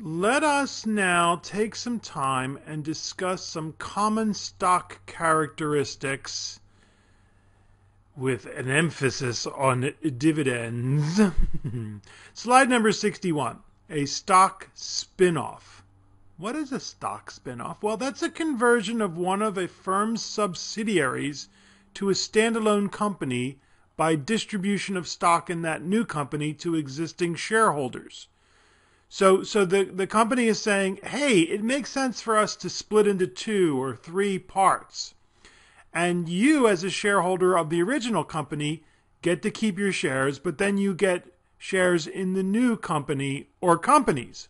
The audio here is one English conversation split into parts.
let us now take some time and discuss some common stock characteristics with an emphasis on dividends. Slide number 61 a stock spin-off. What is a stock spin-off? Well, that's a conversion of one of a firm's subsidiaries to a standalone company by distribution of stock in that new company to existing shareholders. So, so the, the company is saying, hey, it makes sense for us to split into two or three parts. And you, as a shareholder of the original company, get to keep your shares, but then you get shares in the new company or companies.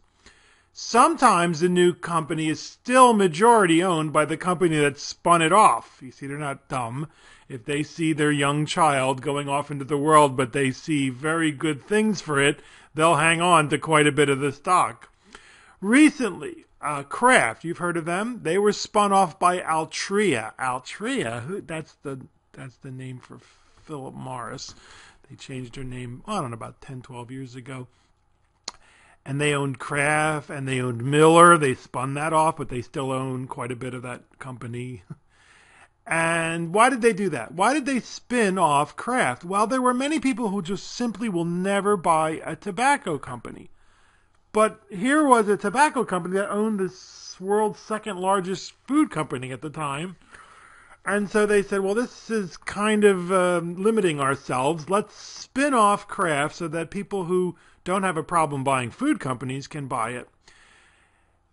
Sometimes the new company is still majority owned by the company that spun it off. You see, they're not dumb. If they see their young child going off into the world, but they see very good things for it, they'll hang on to quite a bit of the stock. Recently, uh, Kraft, you've heard of them? They were spun off by Altria. Altria, who, that's the that's the name for Philip Morris. They changed their name, I don't know, about 10, 12 years ago and they owned Kraft and they owned Miller. They spun that off, but they still own quite a bit of that company. And why did they do that? Why did they spin off Kraft? Well, there were many people who just simply will never buy a tobacco company. But here was a tobacco company that owned the world's second largest food company at the time. And so they said, well, this is kind of um, limiting ourselves. Let's spin off Kraft so that people who don't have a problem buying food companies can buy it.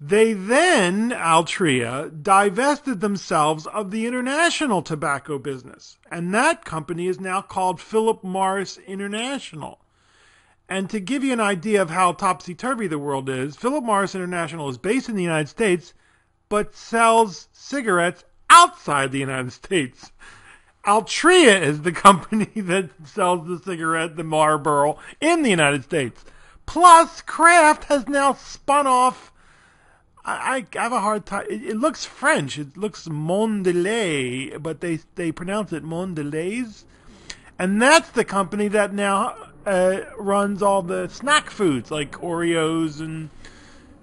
They then, Altria, divested themselves of the international tobacco business, and that company is now called Philip Morris International. And to give you an idea of how topsy turvy the world is, Philip Morris International is based in the United States, but sells cigarettes outside the United States. Altria is the company that sells the cigarette, the Marlboro, in the United States. Plus, Kraft has now spun off. I, I have a hard time. It, it, looks French. It looks Mondelez, but they they pronounce it Mondelez, and that's the company that now uh, runs all the snack foods like Oreos and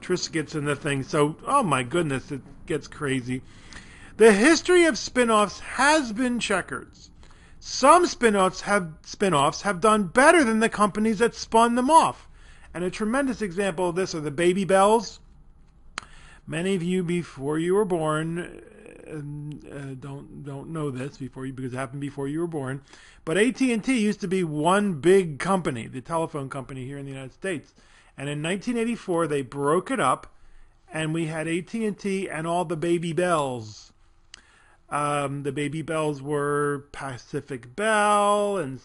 Triscuits and the thing. So, oh my goodness, it gets crazy. The history of spin-offs has been checkered. Some spin-offs have spin-offs have done better than the companies that spun them off. And a tremendous example of this are the Baby Bells. Many of you before you were born uh, uh don't don't know this before you because it happened before you were born. But AT&T used to be one big company, the telephone company here in the United States. And in 1984 they broke it up and we had AT&T and all the Baby Bells um, the baby bells were Pacific Bell and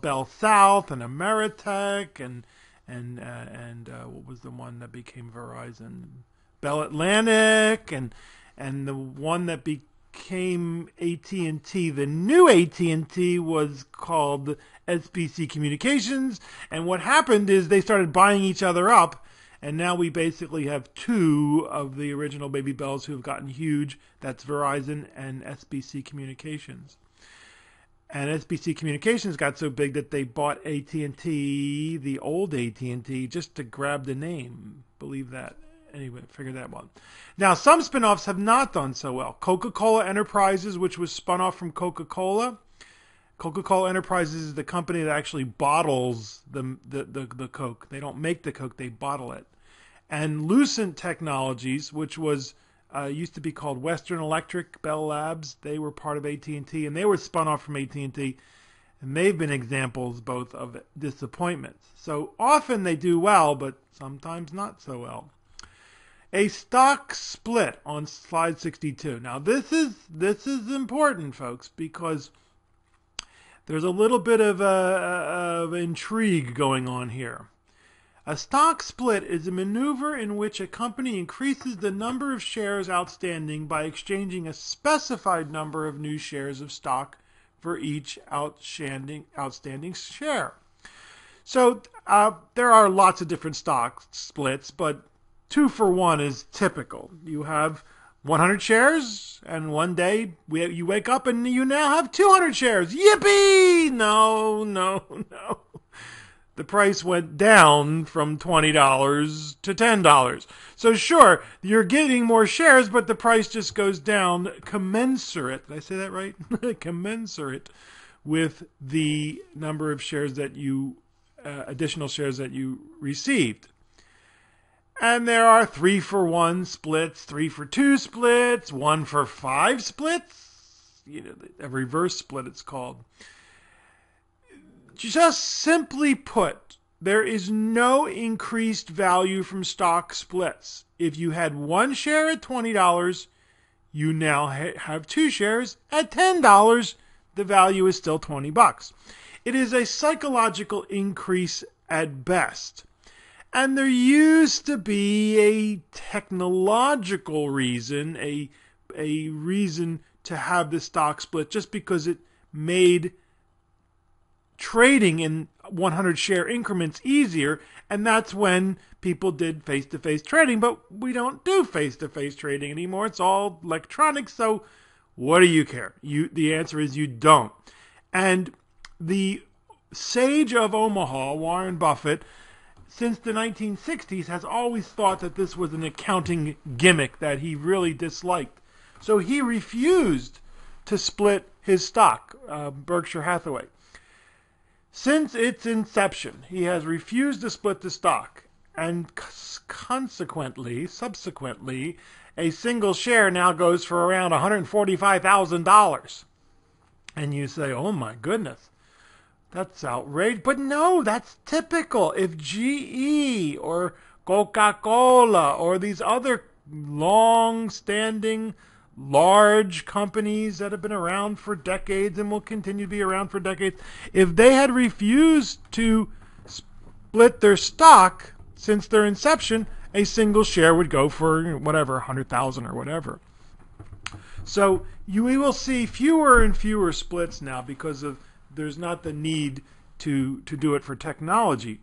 Bell South and Ameritech and and uh, and uh, what was the one that became Verizon? Bell Atlantic and and the one that became AT&T. The new AT&T was called SBC Communications. And what happened is they started buying each other up and now we basically have two of the original baby bells who have gotten huge. That's Verizon and SBC Communications. And SBC Communications got so big that they bought AT&T, the old AT&T, just to grab the name. Believe that. Anyway, figure that one. Now, some spin-offs have not done so well. Coca-Cola Enterprises, which was spun off from Coca-Cola, Coca-Cola Enterprises is the company that actually bottles the, the, the, the Coke. They don't make the Coke, they bottle it and Lucent Technologies, which was uh, used to be called Western Electric Bell Labs. They were part of AT&T, and they were spun off from AT&T, and they've been examples both of disappointments. So often they do well, but sometimes not so well. A stock split on slide 62. Now this is this is important, folks, because there's a little bit of, uh, of intrigue going on here. A stock split is a maneuver in which a company increases the number of shares outstanding by exchanging a specified number of new shares of stock for each outstanding outstanding share. So uh, there are lots of different stock splits, but two for one is typical. You have 100 shares, and one day we, you wake up and you now have 200 shares. Yippee! No, no, no. The price went down from $20 to $10. So sure, you're getting more shares, but the price just goes down commensurate. Did I say that right? commensurate with the number of shares that you, uh, additional shares that you received. And there are three for one splits, three for two splits, one for five splits. You know, a reverse split it's called. Just simply put, there is no increased value from stock splits. If you had one share at $20, you now ha- have two shares at $10. The value is still 20 bucks. It is a psychological increase at best. And there used to be a technological reason, a a reason to have the stock split just because it made trading in 100 share increments easier and that's when people did face to face trading. But we don't do face to face trading anymore. It's all electronic so what do you care? You the answer is you don't. And the sage of omaha warren buffett since the 1960s has always thought that this was an accounting gimmick that he really disliked. So he refused to split his stock uh, berkshire hathaway since its inception, he has refused to split the stock, and consequently, subsequently, a single share now goes for around $145,000. And you say, oh my goodness, that's outrageous. But no, that's typical. If GE or Coca Cola or these other long standing large companies that have been around for decades and will continue to be around for decades, if they had refused to split their stock since their inception, a single share would go for whatever, 100,000 or whatever. So you we will see fewer and fewer splits now because of there's not the need to to do it for technology.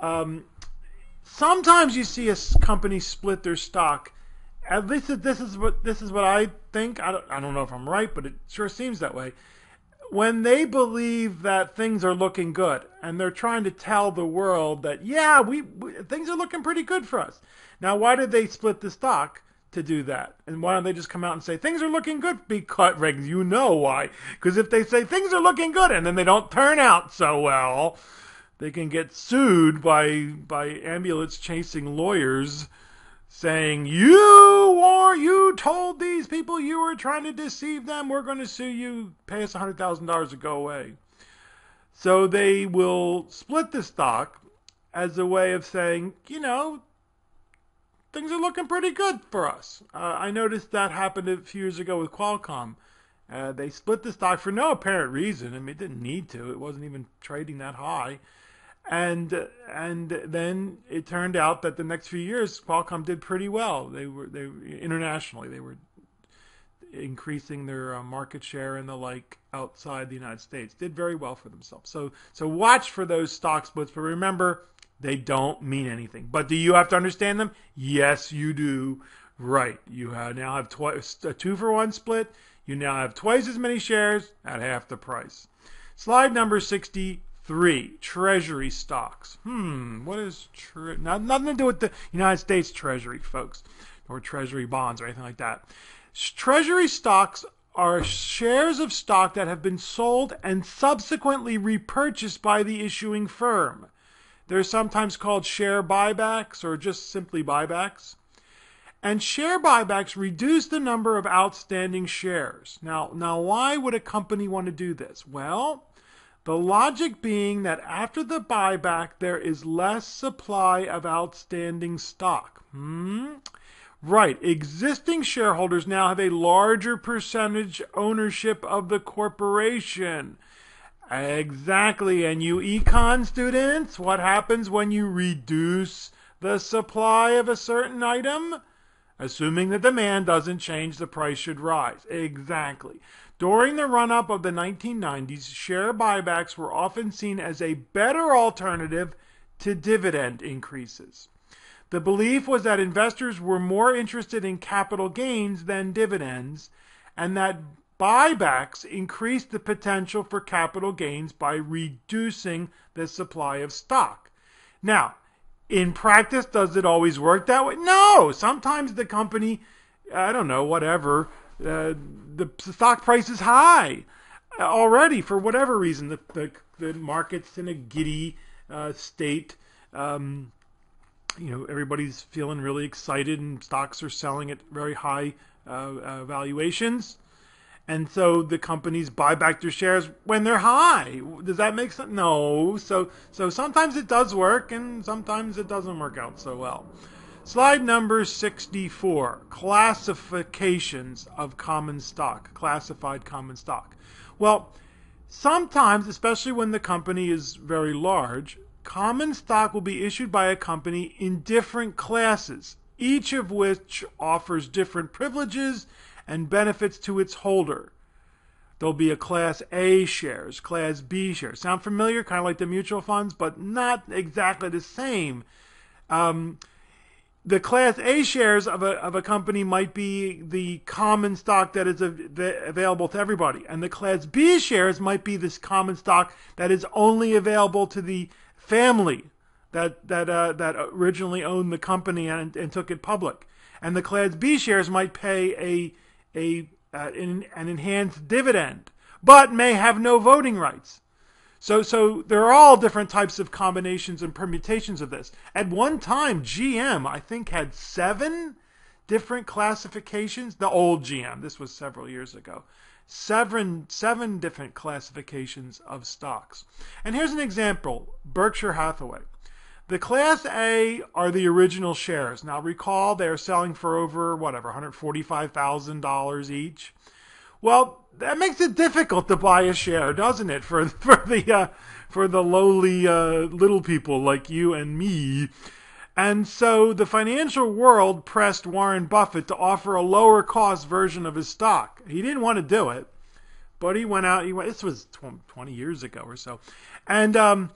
Um, sometimes you see a company split their stock at least this is what this is what I think. I don't, I don't know if I'm right, but it sure seems that way. When they believe that things are looking good, and they're trying to tell the world that yeah, we, we things are looking pretty good for us. Now, why did they split the stock? to do that. And why don't they just come out and say things are looking good? Because Regs, you know why? Because if they say things are looking good and then they don't turn out so well, they can get sued by by ambulance chasing lawyers saying, You are, you told these people you were trying to deceive them. We're going to sue you. Pay us $100,000 to go away. So they will split the stock as a way of saying, you know, things are looking pretty good for us. Uh, I noticed that happened a few years ago with Qualcomm. Uh, they split the stock for no apparent reason. I mean, it didn't need to. It wasn't even trading that high and and then it turned out that the next few years Qualcomm did pretty well. They were they internationally they were increasing their uh, market share and the like outside the United States. Did very well for themselves. So so watch for those stock splits, but remember they don't mean anything. But do you have to understand them? Yes, you do. Right. You have, now have twice a two for one split. You now have twice as many shares at half the price. Slide number 60 Three, Treasury stocks. Hmm, what is tre- not, nothing to do with the United States Treasury, folks, or Treasury bonds or anything like that. Treasury stocks are shares of stock that have been sold and subsequently repurchased by the issuing firm. They're sometimes called share buybacks or just simply buybacks. And share buybacks reduce the number of outstanding shares. Now, now why would a company want to do this? Well, the logic being that after the buyback, there is less supply of outstanding stock. Hmm? Right. Existing shareholders now have a larger percentage ownership of the corporation. Exactly. And you econ students, what happens when you reduce the supply of a certain item? Assuming the demand doesn't change, the price should rise. Exactly. During the run up of the 1990s, share buybacks were often seen as a better alternative to dividend increases. The belief was that investors were more interested in capital gains than dividends, and that Buybacks increased the potential for capital gains by reducing the supply of stock. Now, in practice, does it always work that way? No. Sometimes the company, I don't know, whatever, uh, the stock price is high already for whatever reason. The, the, the market's in a giddy uh, state. Um, you know, everybody's feeling really excited and stocks are selling at very high uh, uh, valuations. And so the companies buy back their shares when they're high. Does that make sense? No. So so sometimes it does work and sometimes it doesn't work out so well. Slide number 64, classifications of common stock, classified common stock. Well, sometimes, especially when the company is very large, common stock will be issued by a company in different classes, each of which offers different privileges and benefits to its holder. There'll be a Class A shares, Class B shares. Sound familiar? Kind of like the mutual funds, but not exactly the same. Um, the Class A shares of a, of a company might be the common stock that is available to everybody, and the Class B shares might be this common stock that is only available to the family that that uh, that originally owned the company and, and took it public. And the Class B shares might pay a a uh, an, an enhanced dividend, but may have no voting rights. So, so there are all different types of combinations and permutations of this. At one time, GM, I think, had seven different classifications. The old GM, this was several years ago. Seven, seven different classifications of stocks. And here's an example Berkshire Hathaway. The Class A are the original shares. Now recall they're selling for over whatever $145,000 each. Well, that makes it difficult to buy a share, doesn't it, for for the uh, for the lowly uh, little people like you and me. And so the financial world pressed Warren Buffett to offer a lower cost version of his stock. He didn't want to do it, but he went out. He went. This was 20 years ago or so, and um,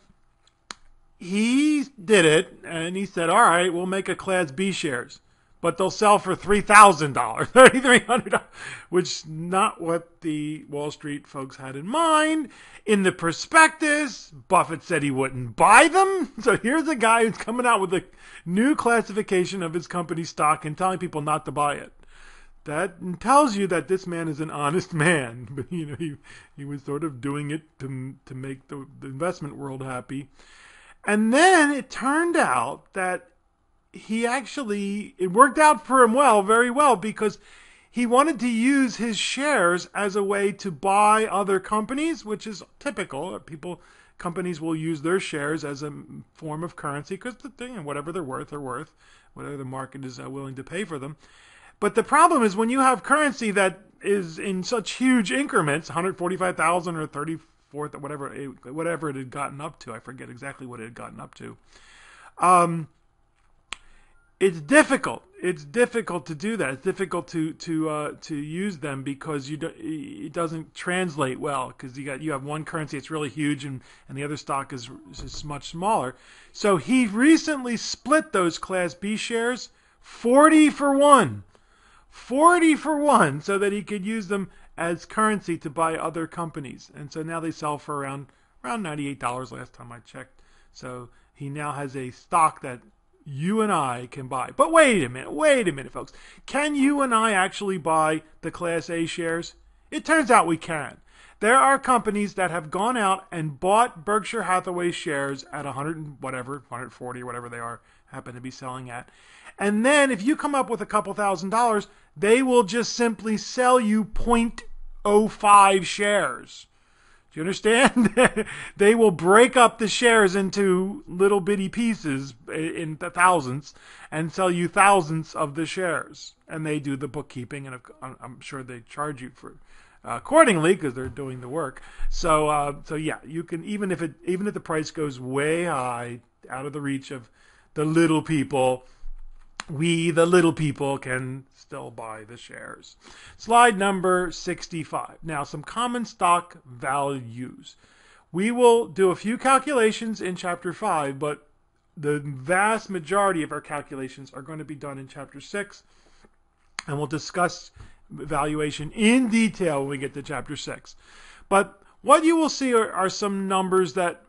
he did it and he said, all right, we'll make a Class B shares, but they'll sell for $3,000, $3,300, which not what the Wall Street folks had in mind. In the prospectus, Buffett said he wouldn't buy them. So here's a guy who's coming out with a new classification of his company stock and telling people not to buy it. That tells you that this man is an honest man. But you know, he he was sort of doing it to to make the, the investment world happy. And then it turned out that he actually, it worked out for him well, very well, because he wanted to use his shares as a way to buy other companies, which is typical. People, companies will use their shares as a form of currency because you know, whatever they're worth, they're worth, whatever the market is uh, willing to pay for them. But the problem is when you have currency that is in such huge increments, 145,000 or 30 fourth, whatever it, whatever it had gotten up to. I forget exactly what it had gotten up to. Um, it's difficult. It's difficult to do that. It's difficult to to uh, to use them because you do, it doesn't translate well because you got you have one currency it's really huge and and the other stock is is much smaller. So he recently split those Class B shares forty for one. 40 for one so that he could use them as currency to buy other companies. And so now they sell for around around $98 last time I checked. So he now has a stock that you and I can buy. But wait a minute, wait a minute, folks. Can you and I actually buy the Class A shares? It turns out we can. There are companies that have gone out and bought Berkshire Hathaway shares at 100 whatever, 140 or whatever they are happen to be selling at. And then if you come up with a couple thousand dollars, they will just simply sell you 0.05 shares. Do you understand? they will break up the shares into little bitty pieces in the thousands and sell you thousands of the shares. And they do the bookkeeping, and I'm sure they charge you for accordingly because they're doing the work. So, uh, so yeah, you can even if it even if the price goes way high, out of the reach of the little people, we, the little people, can still buy the shares. Slide number 65. Now, some common stock values. We will do a few calculations in Chapter 5, but the vast majority of our calculations are going to be done in Chapter 6, and we'll discuss valuation in detail when we get to chapter six. But what you will see are, are some numbers that,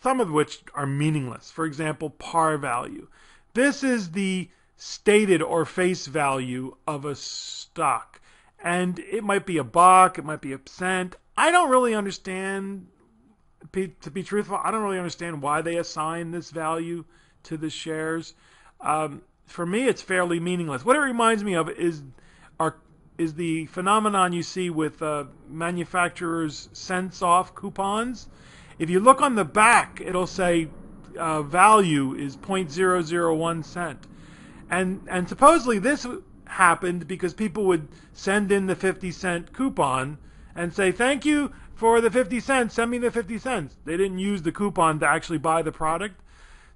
some of which are meaningless. For example, par value. This is the stated or face value of a stock. And it might be a buck, it might be a cent. I don't really understand, to be truthful, I don't really understand why they assign this value to the shares. Um, for me, it's fairly meaningless. What it reminds me of is our is the phenomenon you see with uh, manufacturers' cents off coupons. If you look on the back, it'll say uh, value is 0.001 cent, and and supposedly this happened because people would send in the 50 cent coupon and say thank you for the 50 cents. Send me the 50 cents. They didn't use the coupon to actually buy the product.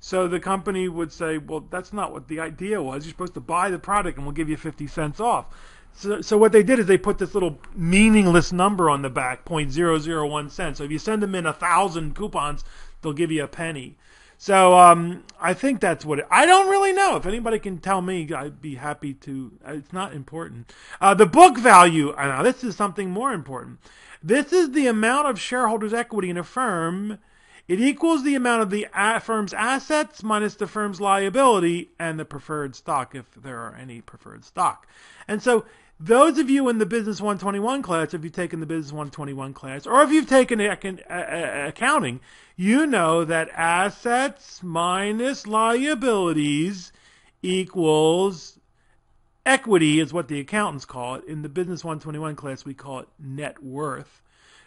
So the company would say, well, that's not what the idea was. You're supposed to buy the product and we'll give you 50 cents off. So, so what they did is they put this little meaningless number on the back, 0.001 cents. So if you send them in a thousand coupons, they'll give you a penny. So um, I think that's what it, I don't really know. If anybody can tell me, I'd be happy to. It's not important. Uh, the book value. Now this is something more important. This is the amount of shareholders' equity in a firm it equals the amount of the firm's assets minus the firm's liability and the preferred stock, if there are any preferred stock. And so, those of you in the Business 121 class, if you've taken the Business 121 class, or if you've taken accounting, you know that assets minus liabilities equals equity, is what the accountants call it. In the Business 121 class, we call it net worth.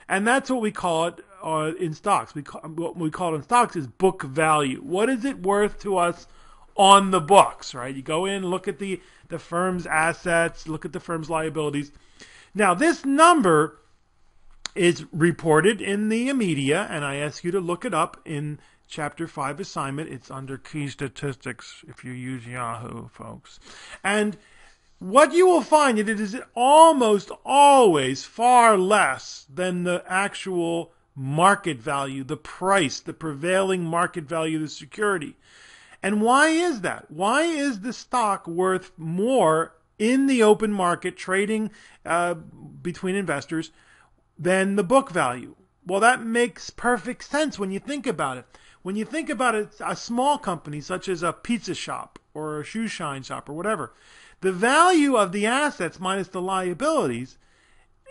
And that's what we call it uh, in stocks. We call, what we call it in stocks is book value. What is it worth to us on the books, right? You go in, look at the, the firm's assets, look at the firm's liabilities. Now, this number is reported in the media, and I ask you to look it up in Chapter 5 assignment. It's under Key Statistics if you use Yahoo, folks. And what you will find is it is almost always far less than the actual market value, the price, the prevailing market value of the security. And why is that? Why is the stock worth more in the open market trading uh, between investors than the book value? Well, that makes perfect sense when you think about it. When you think about it, a small company such as a pizza shop or a shoe shine shop or whatever, the value of the assets minus the liabilities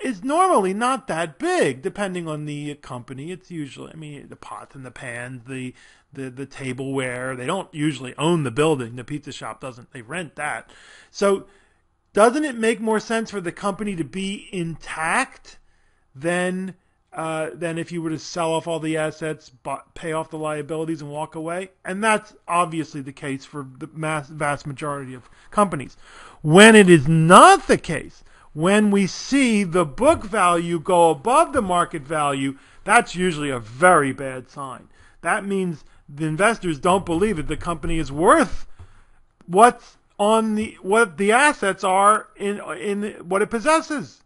is normally not that big, depending on the company. It's usually, I mean, the pots and the pans, the the the tableware. They don't usually own the building. The pizza shop doesn't. They rent that. So, doesn't it make more sense for the company to be intact than uh, than if you were to sell off all the assets, but pay off the liabilities, and walk away? And that's obviously the case for the mass, vast majority of companies. When it is not the case, when we see the book value go above the market value, that's usually a very bad sign. That means the investors don't believe that the company is worth what's on the what the assets are in in what it possesses.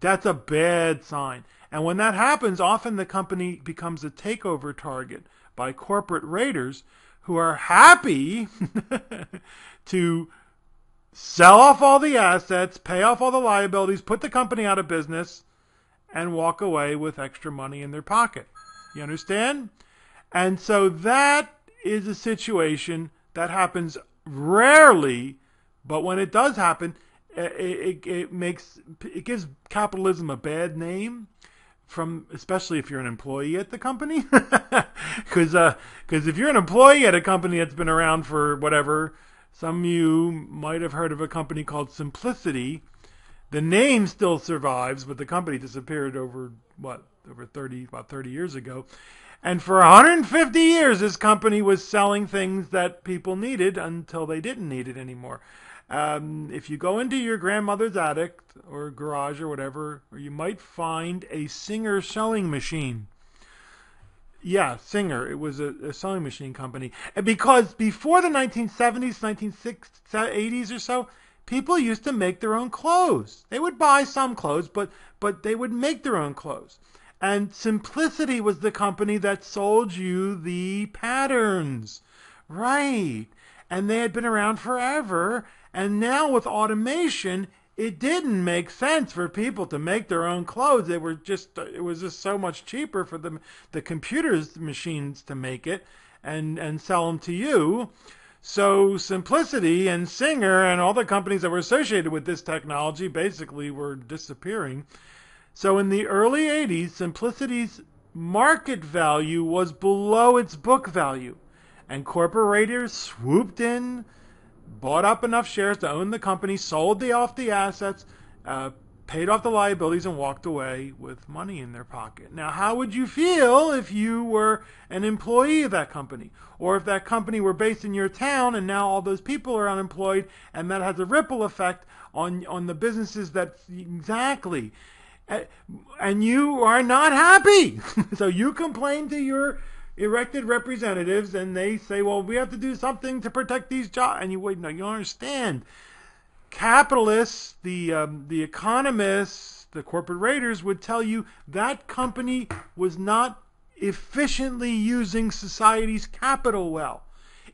That's a bad sign. And when that happens, often the company becomes a takeover target by corporate raiders who are happy to sell off all the assets, pay off all the liabilities, put the company out of business, and walk away with extra money in their pocket. You understand? And so that is a situation that happens rarely, but when it does happen, it, it, it makes it gives capitalism a bad name from especially if you're an employee at the company because uh, if you're an employee at a company that's been around for whatever some of you might have heard of a company called Simplicity. The name still survives, but the company disappeared over what over 30 about 30 years ago. And for 150 years, this company was selling things that people needed until they didn't need it anymore. Um, if you go into your grandmother's attic or garage or whatever, or you might find a Singer sewing machine. Yeah, Singer. It was a, a, sewing machine company. And because before the 1970s, 1980s or so, people used to make their own clothes. They would buy some clothes, but but they would make their own clothes. And Simplicity was the company that sold you the patterns. Right. And they had been around forever. And now with automation, it didn't make sense for people to make their own clothes. They were just it was just so much cheaper for the the computers machines to make it and and sell them to you. So Simplicity and Singer and all the companies that were associated with this technology basically were disappearing. So in the early 80s, Simplicity's market value was below its book value, and corporators swooped in bought up enough shares to own the company, sold the off the assets, uh, paid off the liabilities, and walked away with money in their pocket. Now, how would you feel if you were an employee of that company, or if that company were based in your town and now all those people are unemployed, and that has a ripple effect on on the businesses that exactly. And you are not happy. so you complain to your elected representatives and they say, well, we have to do something to protect these jobs. And you wait, no, you don't understand. Capitalists, the, um, the economists, the corporate raiders would tell you that company was not efficiently using society's capital well.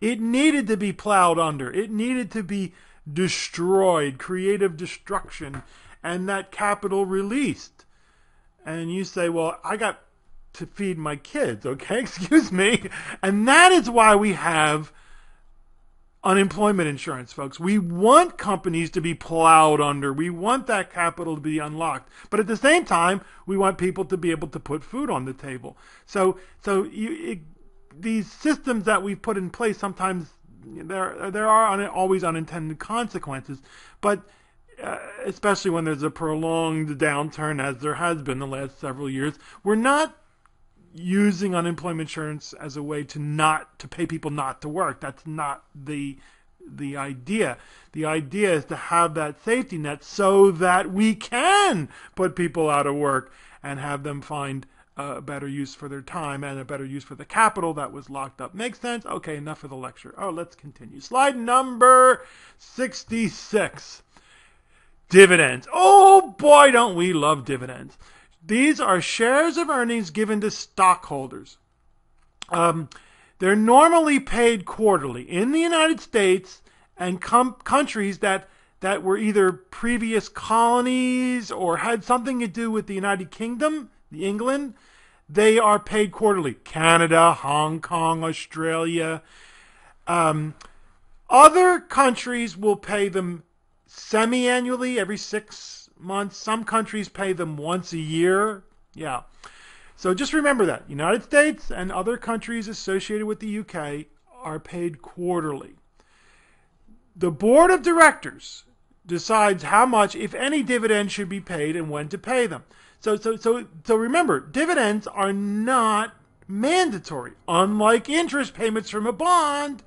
It needed to be plowed under. It needed to be destroyed, creative destruction, and that capital released. And you say, well, I got to feed my kids, okay? Excuse me. And that is why we have unemployment insurance, folks. We want companies to be plowed under. We want that capital to be unlocked. But at the same time, we want people to be able to put food on the table. So, so you, it, these systems that we've put in place sometimes there there are always unintended consequences, but Uh, especially when there's a prolonged downturn, as there has been the last several years, we're not using unemployment insurance as a way to not to pay people not to work. That's not the the idea. The idea is to have that safety net so that we can put people out of work and have them find a better use for their time and a better use for the capital that was locked up. Makes sense? Okay, enough for the lecture. Oh, let's continue. Slide number 66. Dividends. Oh boy, don't we love dividends. These are shares of earnings given to stockholders. Um, they're normally paid quarterly in the United States and com- countries that that were either previous colonies or had something to do with the United Kingdom, the England. They are paid quarterly. Canada, Hong Kong, Australia. Um, other countries will pay them semi-annually, every six months. Some countries pay them once a year. Yeah. So just remember that. United States and other countries associated with the UK are paid quarterly. The board of directors decides how much, if any, dividends should be paid and when to pay them. So, so, so, so remember, dividends are not mandatory, unlike interest payments from a bond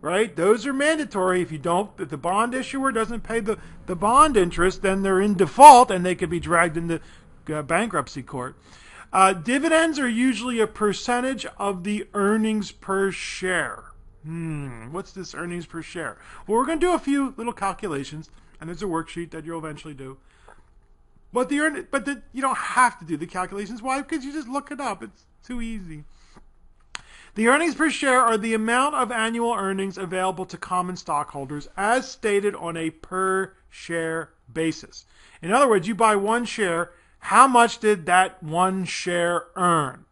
right? Those are mandatory. If you don't, if the bond issuer doesn't pay the, the bond interest, then they're in default and they could be dragged into uh, bankruptcy court. Uh, dividends are usually a percentage of the earnings per share. Hmm, what's this earnings per share? Well, we're going to do a few little calculations, and there's a worksheet that you'll eventually do. But the earn, but the, you don't have to do the calculations. Why? Because you just look it up. It's too easy. The earnings per share are the amount of annual earnings available to common stockholders as stated on a per share basis. In other words, you buy one share, how much did that one share earn?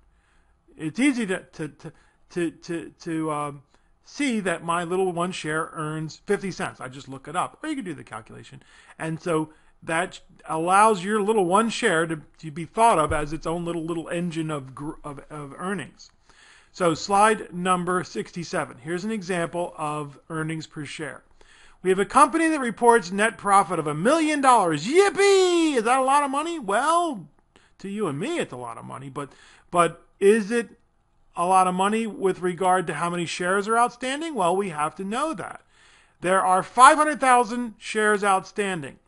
It's easy to, to, to, to, to, to um, see that my little one share earns 50 cents. I just look it up, or you can do the calculation. And so that allows your little one share to, to be thought of as its own little little engine of, of, of earnings. So slide number 67. Here's an example of earnings per share. We have a company that reports net profit of a million dollars. Yippee! Is that a lot of money? Well, to you and me, it's a lot of money, but but is it a lot of money with regard to how many shares are outstanding? Well, we have to know that. There are 500,000 shares outstanding.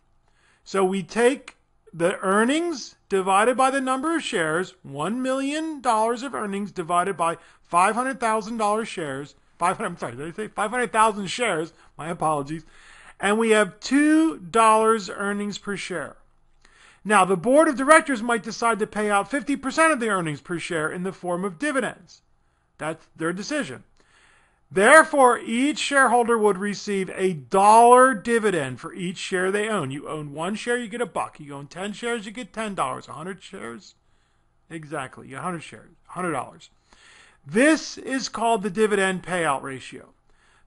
So we take the earnings divided by the number of shares, $1 million of earnings divided by $500,000 shares, 500, I'm sorry, did I say 500,000 shares? My apologies. And we have $2 earnings per share. Now, the board of directors might decide to pay out 50% of the earnings per share in the form of dividends. That's their decision. Therefore, each shareholder would receive a dollar dividend for each share they own. You own one share, you get a buck. You own 10 shares, you get $10. 100 shares? Exactly. 100 shares, $100. This is called the dividend payout ratio.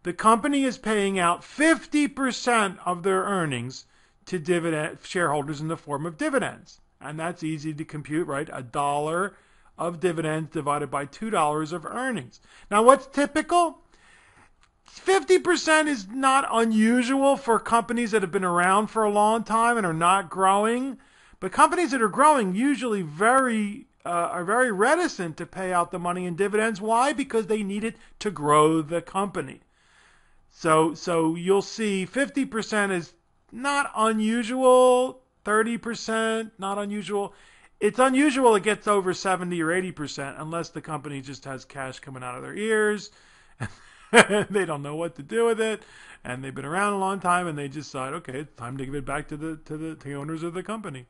The company is paying out 50% of their earnings to dividend shareholders in the form of dividends. And that's easy to compute, right? A dollar of dividends divided by $2 of earnings. Now, what's typical? 50% is not unusual for companies that have been around for a long time and are not growing. But companies that are growing usually very uh, are very reticent to pay out the money in dividends. Why? Because they need it to grow the company. So so you'll see 50% is not unusual, 30% not unusual. It's unusual it gets over 70 or 80% unless the company just has cash coming out of their ears. they don't know what to do with it, and they've been around a long time, and they just decide, okay, it's time to give it back to the to the, to the owners of the company.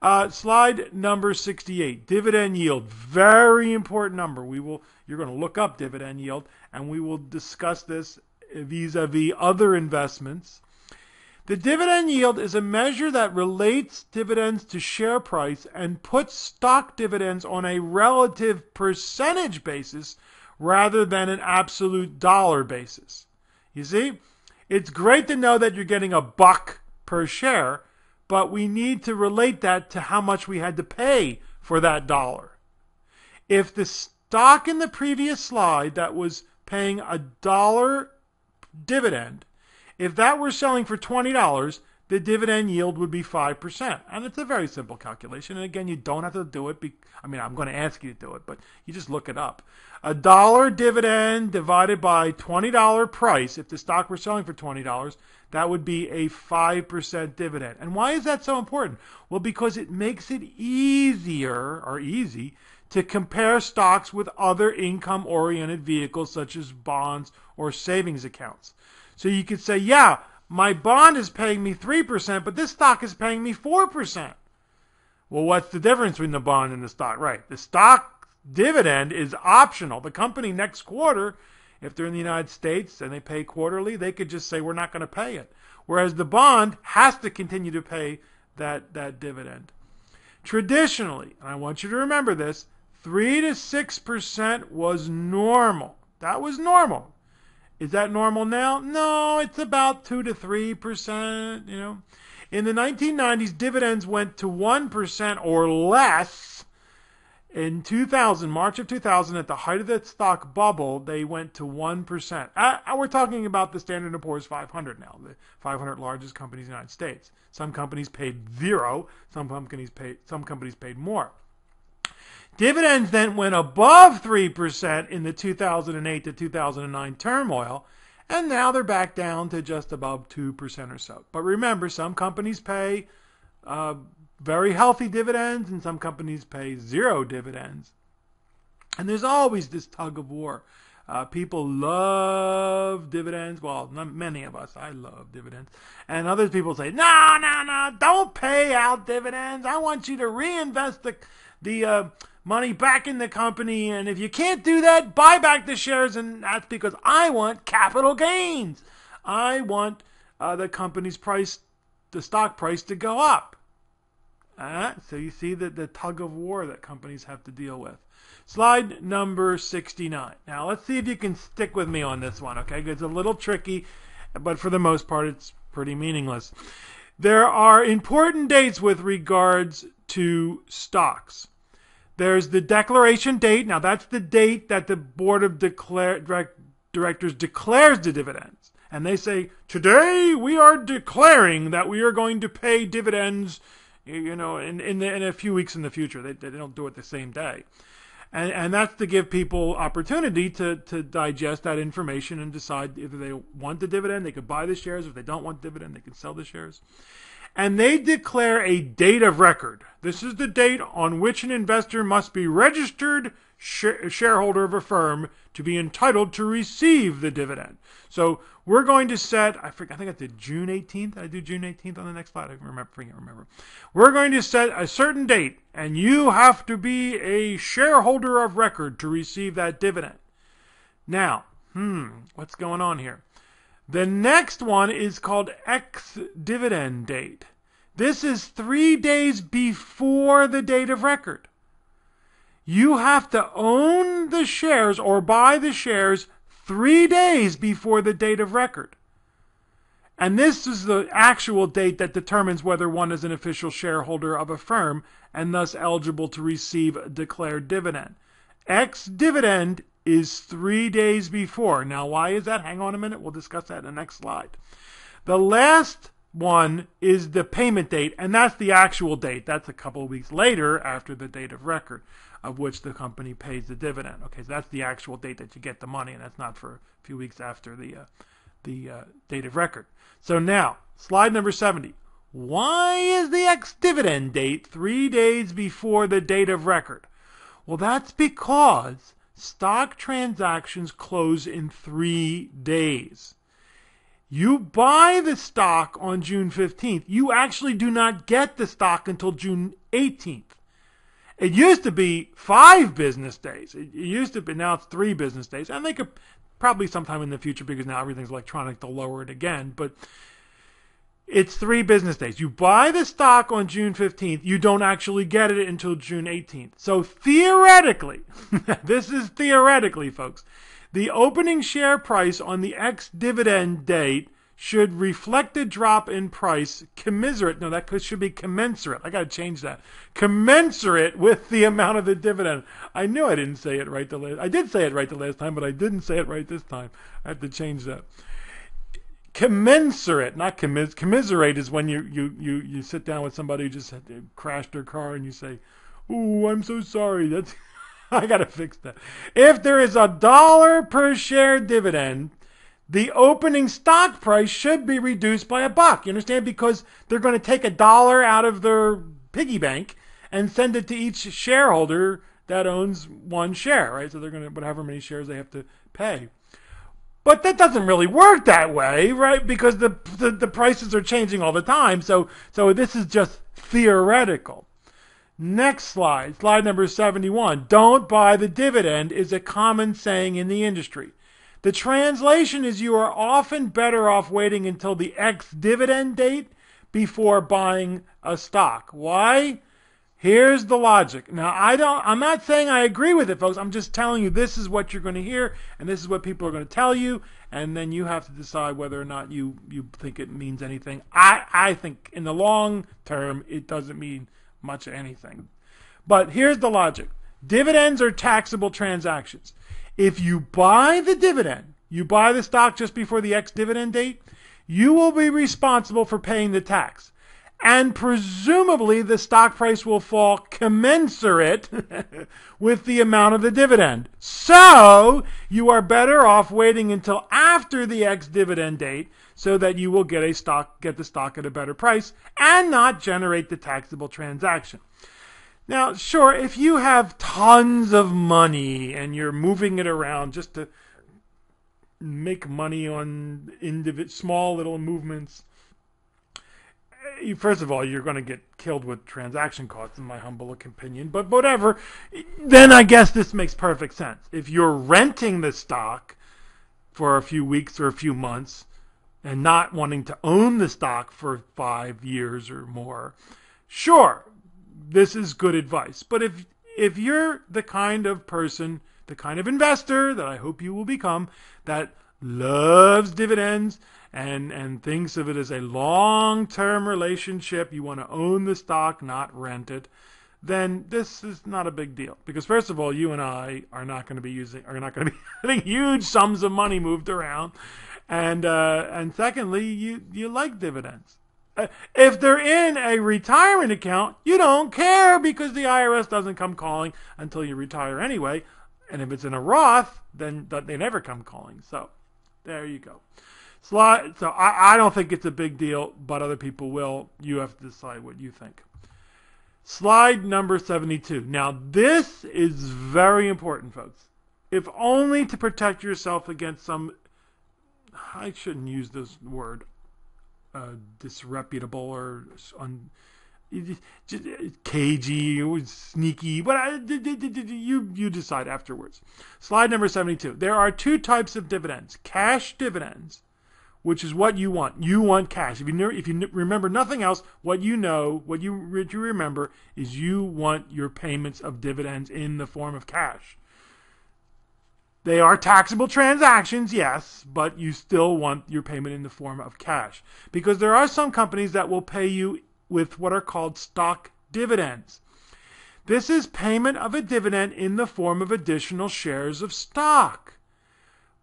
Uh, slide number 68, dividend yield, very important number. We will you're going to look up dividend yield, and we will discuss this vis-a-vis other investments. The dividend yield is a measure that relates dividends to share price and puts stock dividends on a relative percentage basis rather than an absolute dollar basis. You see, it's great to know that you're getting a buck per share, but we need to relate that to how much we had to pay for that dollar. If the stock in the previous slide that was paying a dollar dividend, if that were selling for $20, the dividend yield would be 5%. And it's a very simple calculation. And again, you don't have to do it. Be, I mean, I'm going to ask you to do it, but you just look it up. A dollar dividend divided by $20 price, if the stock were selling for $20, that would be a 5% dividend. And why is that so important? Well, because it makes it easier or easy to compare stocks with other income oriented vehicles such as bonds or savings accounts. So you could say, yeah, my bond is paying me 3%, but this stock is paying me 4%. Well, what's the difference between the bond and the stock? Right. The stock dividend is optional. The company next quarter, if they're in the United States and they pay quarterly, they could just say, we're not going to pay it. Whereas the bond has to continue to pay that, that dividend. Traditionally, and I want you to remember this, 3 to 6% was normal. That was normal. Is that normal now? No, it's about 2 to 3%, you know. In the 1990s, dividends went to 1% or less. In 2000, March of 2000, at the height of the stock bubble, they went to 1%. Uh, uh, we're talking about the Standard & Poor's 500 now, the 500 largest companies in the United States. Some companies paid zero, some companies paid, some companies paid more. Dividends then went above 3% in the 2008 to 2009 turmoil, and now they're back down to just above 2% or so. But remember, some companies pay uh, very healthy dividends, and some companies pay zero dividends. And there's always this tug of war. Uh, people love dividends. Well, not many of us. I love dividends. And other people say, no, no, no, don't pay out dividends. I want you to reinvest the, the, uh, money back in the company. And if you can't do that, buy back the shares. And that's because I want capital gains. I want uh, the company's price, the stock price to go up. Uh, so you see the, the tug of war that companies have to deal with. Slide number 69. Now let's see if you can stick with me on this one, okay? It's a little tricky, but for the most part, it's pretty meaningless. There are important dates with regards to stocks. There's the declaration date. Now, that's the date that the board of declare, direct, directors declares the dividends. And they say, today we are declaring that we are going to pay dividends, you know, in, in, the, in a few weeks in the future. They, they don't do it the same day. And, and that's to give people opportunity to, to digest that information and decide if they want the dividend, they could buy the shares. If they don't want the dividend, they can sell the shares and they declare a date of record. This is the date on which an investor must be registered shareholder of a firm to be entitled to receive the dividend. So we're going to set, I, forget, I think I did June 18th. I do June 18th on the next slide. I remember, forget, remember. We're going to set a certain date, and you have to be a shareholder of record to receive that dividend. Now, Hmm, what's going on here? The next one is called ex dividend date. This is three days before the date of record. You have to own the shares or buy the shares three days before the date of record. And this is the actual date that determines whether one is an official shareholder of a firm and thus eligible to receive a declared dividend. Ex dividend is three days before. Now, why is that? Hang on a minute. We'll discuss that in the next slide. The last one is the payment date, and that's the actual date. That's a couple of weeks later after the date of record of which the company pays the dividend. Okay, so that's the actual date that you get the money, and that's not for a few weeks after the uh, the uh, date of record. So now, slide number 70. Why is the ex dividend date three days before the date of record? Well, that's because stock transactions close in three days. You buy the stock on June 15th. You actually do not get the stock until June 18th. It used to be five business days. It used to be, now it's three business days. And they could probably sometime in the future because now everything's electronic they'll lower it again. But it's three business days. You buy the stock on June 15th, you don't actually get it until June 18th. So theoretically, this is theoretically, folks, the opening share price on the ex dividend date should reflect a drop in price commensurate. No, that should be commensurate. I got to change that. Commensurate with the amount of the dividend. I knew I didn't say it right the last. I did say it right the last time, but I didn't say it right this time. I have to change that commensurate, not commis- commiserate, is when you, you, you, you sit down with somebody who just crashed their car and you say, "Oh, I'm so sorry." That's I gotta fix that. If there is a dollar per share dividend, the opening stock price should be reduced by a buck. You understand? Because they're going to take a dollar out of their piggy bank and send it to each shareholder that owns one share, right? So they're going to whatever many shares they have to pay. But that doesn't really work that way, right? Because the, the, the prices are changing all the time. So so this is just theoretical. Next slide, slide number 71. Don't buy the dividend is a common saying in the industry. The translation is you are often better off waiting until the ex dividend date before buying a stock. Why? Here's the logic. Now, I don't, I'm not saying I agree with it, folks. I'm just telling you this is what you're going to hear, and this is what people are going to tell you, and then you have to decide whether or not you, you think it means anything. I, I think in the long term, it doesn't mean much of anything. But here's the logic dividends are taxable transactions. If you buy the dividend, you buy the stock just before the ex dividend date, you will be responsible for paying the tax and presumably the stock price will fall commensurate with the amount of the dividend. So you are better off waiting until after the ex dividend date so that you will get a stock get the stock at a better price and not generate the taxable transaction. Now, sure, if you have tons of money and you're moving it around just to make money on individ- small little movements, first of all, you're going to get killed with transaction costs, in my humble opinion. But whatever. Then I guess this makes perfect sense. If you're renting the stock for a few weeks or a few months and not wanting to own the stock for five years or more, sure, this is good advice. But if if you're the kind of person, the kind of investor that I hope you will become, that loves dividends and and thinks of it as a long-term relationship, you want to own the stock, not rent it, then this is not a big deal. Because first of all, you and I are not going to be using are not going to be having huge sums of money moved around, and uh, and secondly, you you like dividends. Uh, if they're in a retirement account, you don't care because the IRS doesn't come calling until you retire anyway. And if it's in a Roth, then they never come calling. So there you go. So I, I don't think it's a big deal, but other people will. You have to decide what you think. Slide number 72. Now, this is very important, folks. If only to protect yourself against some, I shouldn't use this word, uh, disreputable or un, cagey, sneaky, but you you decide afterwards. Slide number 72. There are two types of dividends: cash dividends, which is what you want. You want cash. If you if you remember nothing else, what you know, what you what you remember is you want your payments of dividends in the form of cash. They are taxable transactions, yes, but you still want your payment in the form of cash. Because there are some companies that will pay you with what are called stock dividends. This is payment of a dividend in the form of additional shares of stock.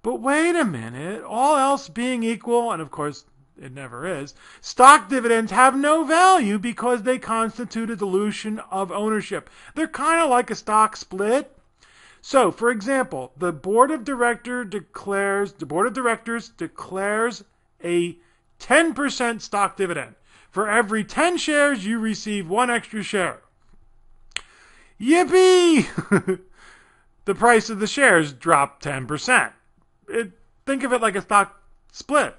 But wait a minute, all else being equal, and of course it never is, stock dividends have no value because they constitute a dilution of ownership. They're kind of like a stock split. So, for example, the board of director declares the board of directors declares a 10% stock dividend. For every 10 shares, you receive one extra share. Yippee! the price of the shares dropped 10%. It, think of it like a stock split.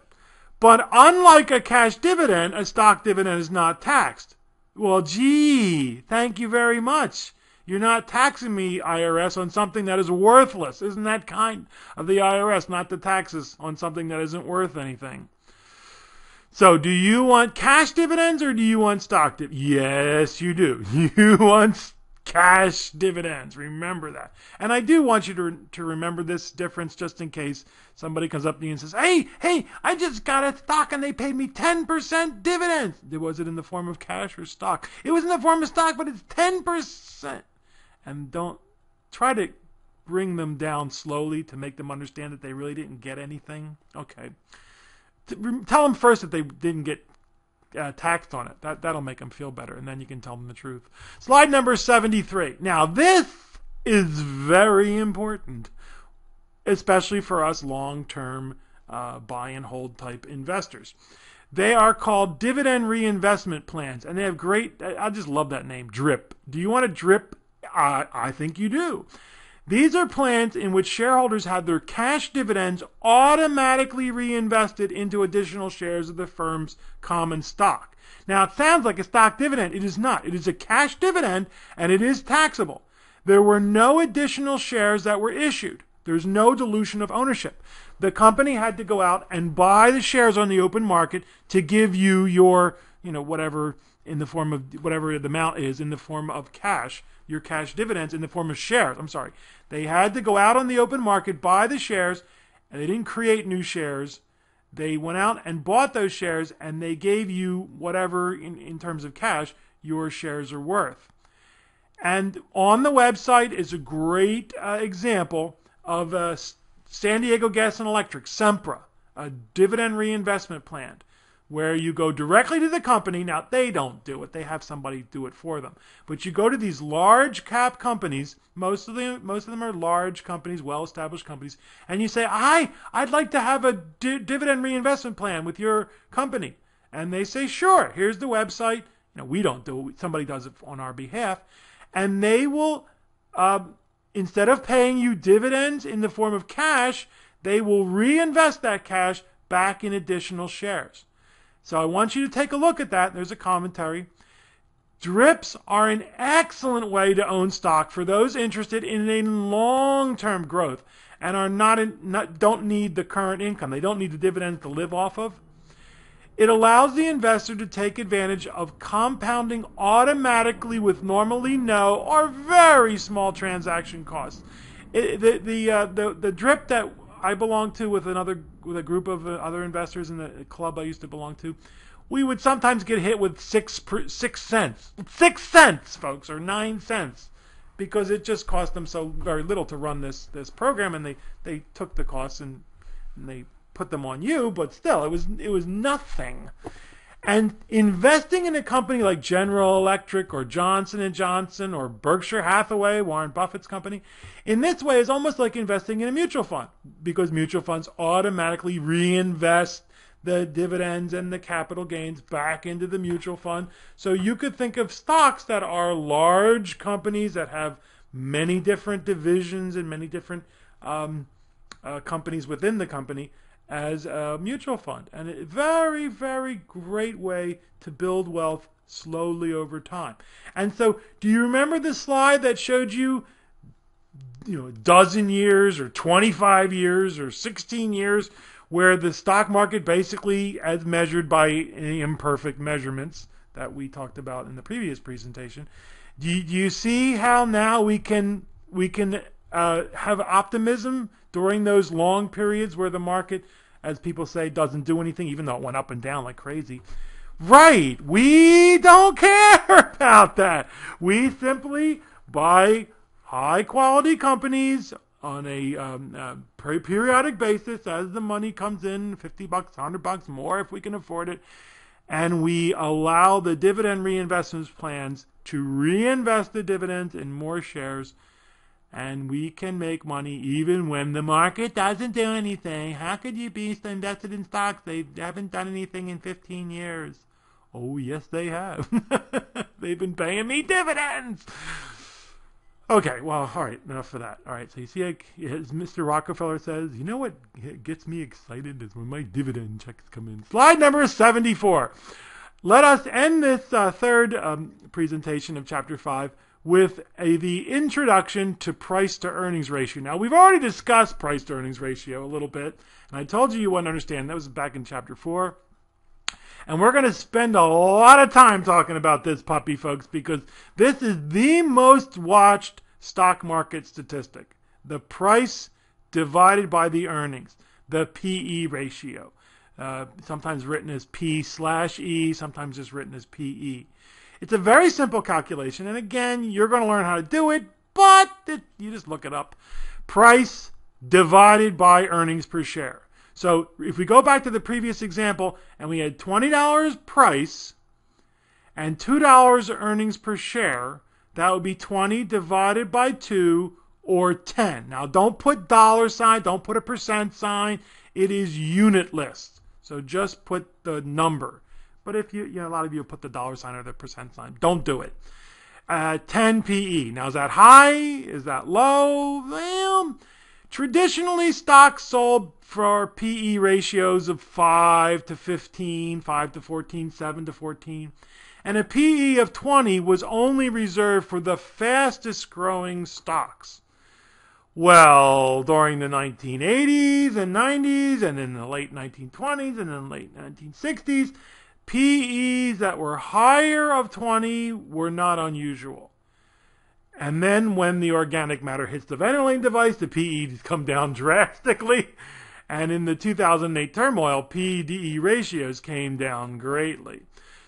But unlike a cash dividend, a stock dividend is not taxed. Well, gee, thank you very much. You're not taxing me, IRS, on something that is worthless. Isn't that kind of the IRS not to tax us on something that isn't worth anything? So, do you want cash dividends or do you want stock dividends? Yes, you do. You want cash dividends. Remember that. And I do want you to, to remember this difference just in case somebody comes up to you and says, Hey, hey, I just got a stock and they paid me 10% dividends. Was it in the form of cash or stock? It was in the form of stock, but it's 10% and don't try to bring them down slowly to make them understand that they really didn't get anything. Okay. Tell them first that they didn't get uh, taxed on it. That that'll make them feel better, and then you can tell them the truth. Slide number seventy-three. Now this is very important, especially for us long-term uh, buy and hold type investors. They are called dividend reinvestment plans, and they have great. I just love that name, DRIP. Do you want to DRIP I, I think you do. These are plans in which shareholders have their cash dividends automatically reinvested into additional shares of the firm's common stock. Now, it sounds like a stock dividend. It is not. It is a cash dividend and it is taxable. There were no additional shares that were issued. There's no dilution of ownership. The company had to go out and buy the shares on the open market to give you your, you know, whatever in the form of whatever the amount is in the form of cash your cash dividends in the form of shares. I'm sorry. They had to go out on the open market, buy the shares, and they didn't create new shares. They went out and bought those shares, and they gave you whatever, in, in terms of cash, your shares are worth. And on the website is a great uh, example of uh, San Diego Gas and Electric, SEMPRA, a dividend reinvestment plan where you go directly to the company. Now, they don't do it, they have somebody do it for them. But you go to these large cap companies, most of them, most of them are large companies, well established companies, and you say, I, I'd like to have a di- dividend reinvestment plan with your company. And they say, sure, here's the website. You know, we don't do it, somebody does it on our behalf. And they will, uh, instead of paying you dividends in the form of cash, they will reinvest that cash back in additional shares. So I want you to take a look at that. There's a commentary. Drips are an excellent way to own stock for those interested in a long-term growth and are not, in, not don't need the current income. They don't need the dividends to live off of. It allows the investor to take advantage of compounding automatically with normally no or very small transaction costs. It, the the, uh, the the drip that I belong to with another with a group of uh, other investors in the club I used to belong to, we would sometimes get hit with six per, six cents, six cents, folks, or nine cents, because it just cost them so very little to run this this program, and they they took the costs and, and they put them on you, but still, it was it was nothing. And investing in a company like General Electric or Johnson and Johnson or Berkshire Hathaway, Warren Buffett's company, in this way is almost like investing in a mutual fund because mutual funds automatically reinvest the dividends and the capital gains back into the mutual fund. So you could think of stocks that are large companies that have many different divisions and many different um, uh, companies within the company as a mutual fund. And a very, very great way to build wealth slowly over time. And so, do you remember the slide that showed you, you know, a dozen years or 25 years or 16 years where the stock market basically, as measured by imperfect measurements that we talked about in the previous presentation, do you, do you see how now we can we can uh, have optimism during those long periods where the market, as people say, doesn't do anything, even though it went up and down like crazy? Right. We don't care about that. We simply buy high quality companies on a um, uh, periodic basis as the money comes in 50 bucks 100 bucks more if we can afford it and we allow the dividend reinvestment plans to reinvest the dividends in more shares and we can make money even when the market doesn't do anything how could you be invested in stocks they haven't done anything in 15 years oh yes they have they've been paying me dividends Okay, well, all right, enough for that. All right, so you see, as Mr. Rockefeller says, you know what gets me excited is when my dividend checks come in. Slide number 74. Let us end this uh, third um, presentation of Chapter 5 with a, the introduction to price to earnings ratio. Now, we've already discussed price to earnings ratio a little bit, and I told you you wouldn't understand. That was back in Chapter 4. And we're going to spend a lot of time talking about this puppy, folks, because this is the most watched stock market statistic. The price divided by the earnings, the PE ratio. Uh, sometimes written as P slash E, sometimes just written as PE. It's a very simple calculation, and again, you're going to learn how to do it, but it, you just look it up. Price divided by earnings per share. So if we go back to the previous example and we had $20 price and $2 earnings per share, that would be 20 divided by 2 or 10. Now don't put dollar sign, don't put a percent sign. It is unitless. So just put the number. But if you, you know, a lot of you put the dollar sign or the percent sign, don't do it. Uh, 10 PE. Now is that high? Is that low? Well, traditionally stocks sold for PE ratios of 5 to 15, 5 to 14, 7 to 14. And a PE of 20 was only reserved for the fastest growing stocks. Well, during the 1980s and 90s, and in the late 1920s and then late 1960s, PEs that were higher of 20 were not unusual. And then when the organic matter hits the ventilating device, the PEs come down drastically and in the 2008 turmoil, PE ratios came down greatly.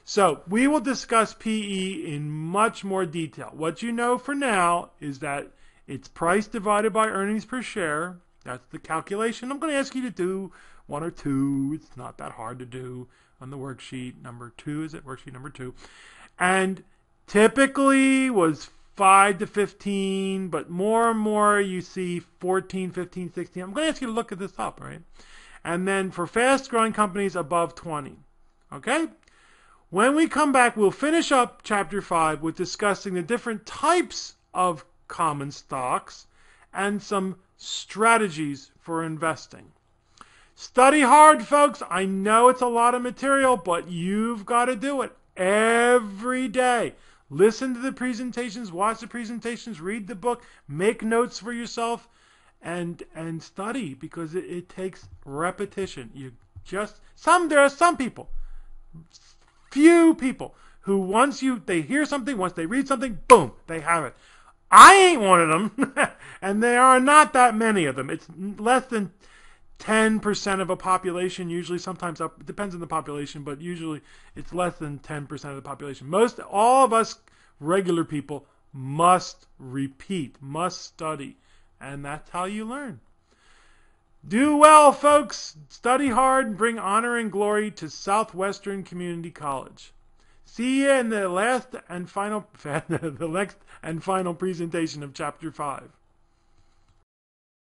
So we will discuss PE in much more detail. What you know for now is that it's price divided by earnings per share. That's the calculation I'm going to ask you to do. One or two. It's not that hard to do on the worksheet. Number two is it? Worksheet number two. And typically was 5 to 15, but more and more you see 14, 15, 16. I'm going to ask you to look at this up, right? And then for fast growing companies above 20. Okay? When we come back, we'll finish up chapter 5 with discussing the different types of common stocks and some strategies for investing. Study hard, folks. I know it's a lot of material, but you've got to do it every day. Listen to the presentations, watch the presentations, read the book, make notes for yourself, and and study because it, it takes repetition. You just some there are some people, few people who once you they hear something, once they read something, boom, they have it. I ain't one of them, and there are not that many of them. It's less than 10% of a population usually sometimes up depends on the population but usually it's less than 10% of the population. Most all of us regular people must repeat must study and that's how you learn. Do well folks. Study hard and bring honor and glory to southwestern community college. See you in the last and final the next and final presentation of chapter 5